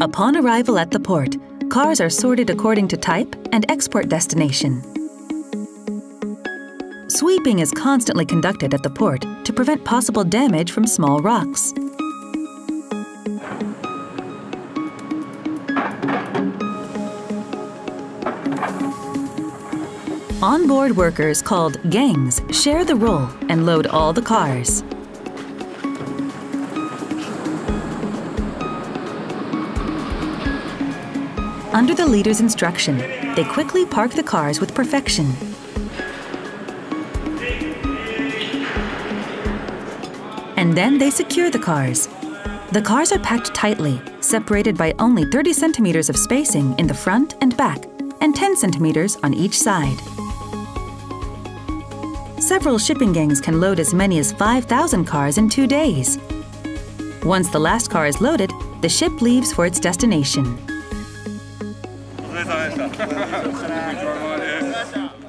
Upon arrival at the port, cars are sorted according to type and export destination. Sweeping is constantly conducted at the port to prevent possible damage from small rocks. Onboard workers called gangs share the role and load all the cars. Under the leader's instruction, they quickly park the cars with perfection. And then they secure the cars. The cars are packed tightly, separated by only 30 centimeters of spacing in the front and back, and 10 centimeters on each side. Several shipping gangs can load as many as 5,000 cars in two days. Once the last car is loaded, the ship leaves for its destination. れ様でした。